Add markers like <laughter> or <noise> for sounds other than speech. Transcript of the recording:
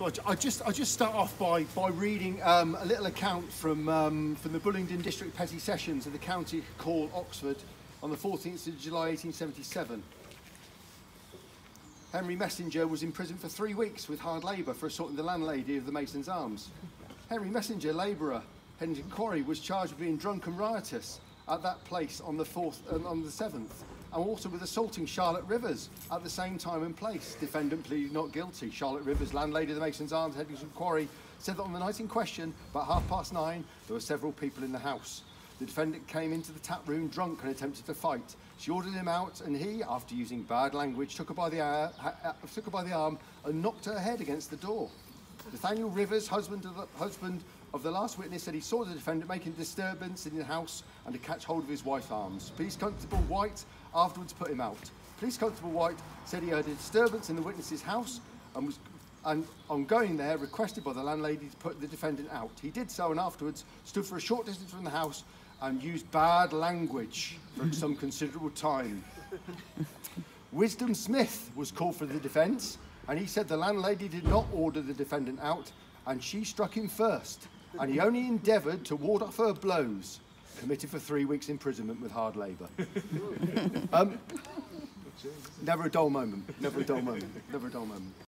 So I, I just I just start off by by reading um, a little account from um, from the Bullingdon District Petty Sessions of the County Call, Oxford, on the 14th of July 1877. Henry Messenger was in prison for three weeks with hard labour for assaulting the landlady of the Mason's Arms. Henry Messenger, labourer, Headington Quarry, was charged with being drunk and riotous at that place on the 4th and on the 7th, and also with assaulting Charlotte Rivers at the same time and place. Defendant pleaded not guilty. Charlotte Rivers, landlady of the Mason's Arms, Headington Quarry, said that on the night in question, about half past nine, there were several people in the house. The defendant came into the tap room drunk and attempted to fight. She ordered him out, and he, after using bad language, took her by the, uh, took her by the arm and knocked her head against the door. Nathaniel Rivers, husband of, the, husband of the last witness, said he saw the defendant making disturbance in the house and to catch hold of his wife's arms. Police Constable White afterwards put him out. Police Constable White said he heard a disturbance in the witness's house and was and on going there requested by the landlady to put the defendant out. He did so and afterwards stood for a short distance from the house and used bad language for some considerable time. <laughs> Wisdom Smith was called for the defence and he said the landlady did not order the defendant out and she struck him first and he only endeavoured to ward off her blows. Committed for three weeks imprisonment with hard labour. <laughs> um, never a dull moment, never a dull moment, never a dull moment.